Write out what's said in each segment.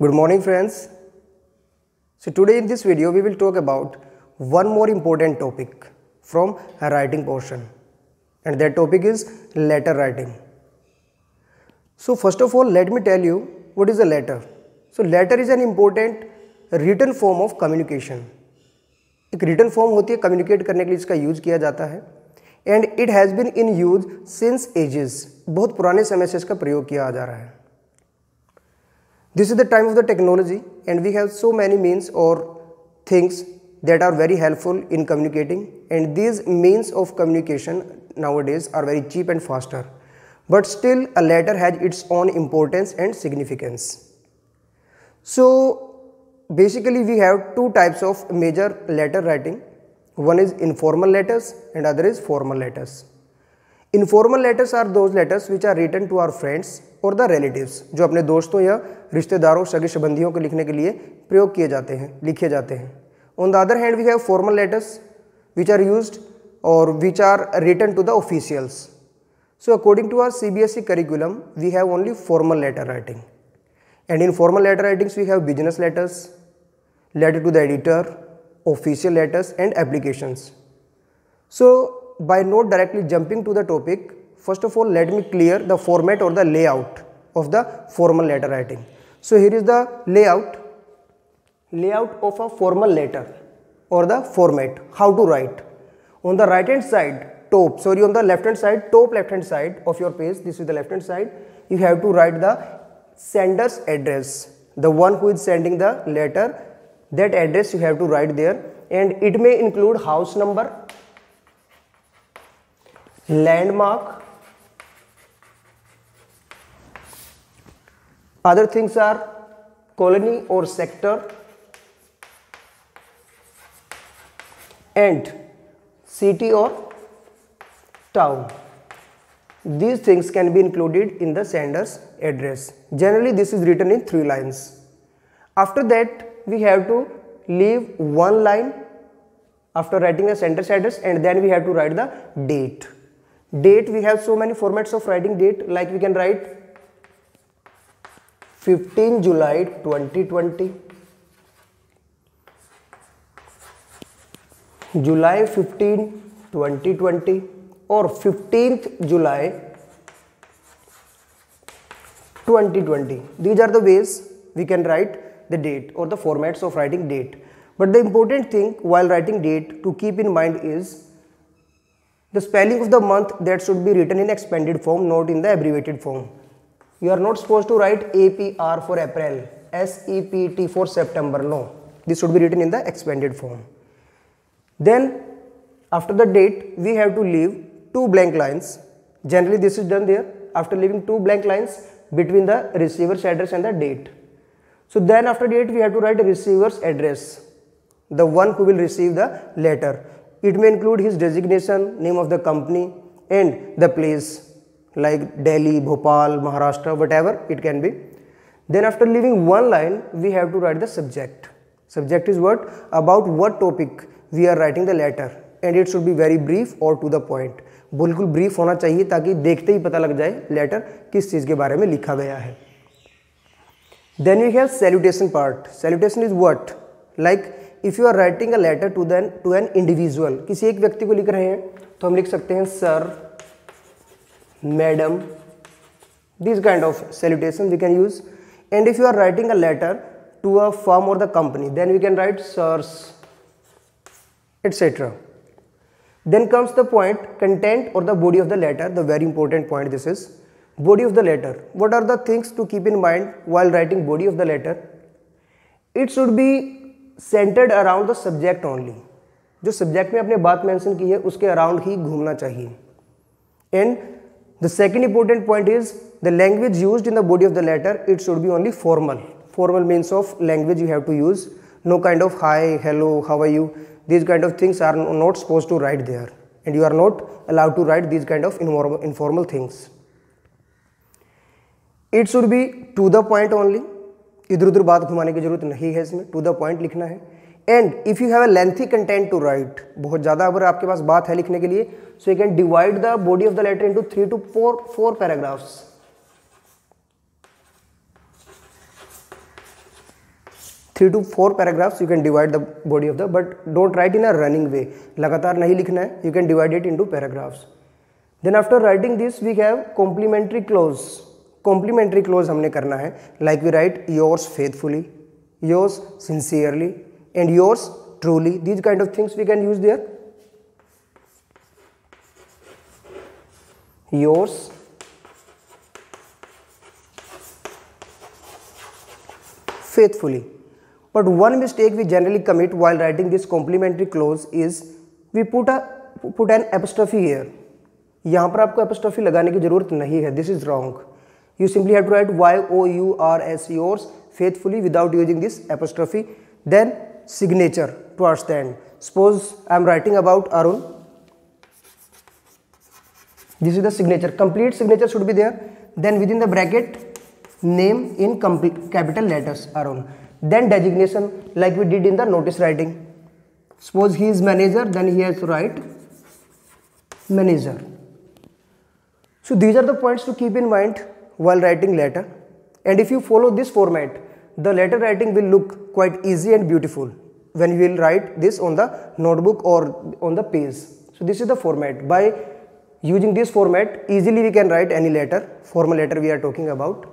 Good morning friends. So today in this video we will talk about one more important topic from writing portion and that topic is letter writing. So first of all let me tell you what is a letter. So letter is an important written form of communication. एक return form होती है communicate करने के लिए इसका use किया जाता है and it has been in use since ages बहुत पुराने समय से इसका प्रयोग किया जा रहा है This is the time of the technology and we have so many means or things that are very helpful in communicating and these means of communication nowadays are very cheap and faster. But still a letter has its own importance and significance. So basically we have two types of major letter writing. One is informal letters and other is formal letters. Informal letters are those letters which are written to our friends or the relatives जो अपने दोस्तों या रिश्तेदारों सगे संबंधियों को लिखने के लिए प्रयोग किए जाते हैं, लिखे जाते हैं। On the other hand we have formal letters which are use or which are written to the officials so according to our C B S E curriculum we have only formal letter writing and in formal letter writings we have business letters letter to the editor official letters and applications so by not directly jumping to the topic first of all let me clear the format or the layout of the formal letter writing. So here is the layout layout of a formal letter or the format how to write. On the right hand side top sorry on the left hand side top left hand side of your page this is the left hand side you have to write the sender's address the one who is sending the letter that address you have to write there and it may include house number landmark other things are colony or sector and city or town. These things can be included in the sender's address. Generally this is written in three lines. After that we have to leave one line after writing the sender's address and then we have to write the date. Date we have so many formats of writing date like we can write 15 July 2020 July 15, 2020 or 15th July 2020. These are the ways we can write the date or the formats of writing date. But the important thing while writing date to keep in mind is the spelling of the month that should be written in expanded form, not in the abbreviated form. You are not supposed to write APR for April, SEPT for September. No, this should be written in the expanded form. Then after the date we have to leave two blank lines. Generally this is done there after leaving two blank lines between the receiver's address and the date. So then after date we have to write receiver's address, the one who will receive the letter. It may include his designation, name of the company and the place like Delhi, Bhopal, Maharashtra, whatever it can be. Then after leaving one line we have to write the subject. Subject is what? About what topic we are writing the letter and it should be very brief or to the point बिल्कुल brief होना चाहिए ताकि देखते ही पता लग जाए letter किस चीज़ के बारे में लिखा गया है then we have salutation part salutation is what like if you are writing a letter to then to an individual किसी एक व्यक्ति को लिख रहे हैं तो हम लिख सकते हैं sir madam this kind of salutation we can use and if you are writing a letter to a firm और the company then we can write sirs etc. Then comes the point content or the body of the letter, the very important point this is body of the letter. What are the things to keep in mind while writing body of the letter? It should be centred around the subject only जो subject में आपने बात mention की है, उसके around ही घूमना चाहिए। And the second important point is the language use in the body of the letter it should be only formal formal means of language you have to use no kind of hi hello how are you these kind of things are not suppose to write there and you are not allowed to write these kind of informal things it should be to the point only इधर उधर बात घुमाने की ज़रूरत नहीं है इसमें to the point लिखना है। And if you have a lengthy content to write बहुत ज़्यादा अगर आपके पास बात है लिखने के लिए so you can divide the body of the letter into three two four four paragraphs three two four paragraphs you can divide the body of the but don't write in a running way लगातार नहीं लिखना है you can divide it into paragraphs then after writing this we have complimentary close complimentary close हमने करना है। Like we write yours faithfully yours sincerely and yours truly these kind of things we can use there yours faithfully but one mistake we generally commit while writing this complimentary close is we put put an apostrophe here यहाँ पर आपको apostrophe लगाने की ज़रूरत नहीं है। This is wrong you simply have to write y o u r s yours faithfully without using this apostrophe then signature towards the end suppose I am writing about Arun. This is the signature. Complete signature should be there. Then within the bracket name in complete capital letters Arun. Then designation like we did in the notice writing. Suppose he is manager then he has to write manager. So these are the points to keep in mind while writing letter and if you follow this format the letter writing will look quite easy and beautiful when you will write this on the notebook or on the page so this is the format by Using this format, easily we can write any letter, formal letter we are talking about.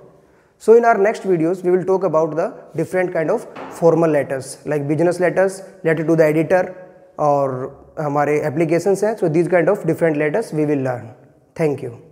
So in our next videos, we will talk about the different kind of formal letters like business letters, letter to the editor or हमारे applications हैं. So these kind of different letters we will learn. Thank you.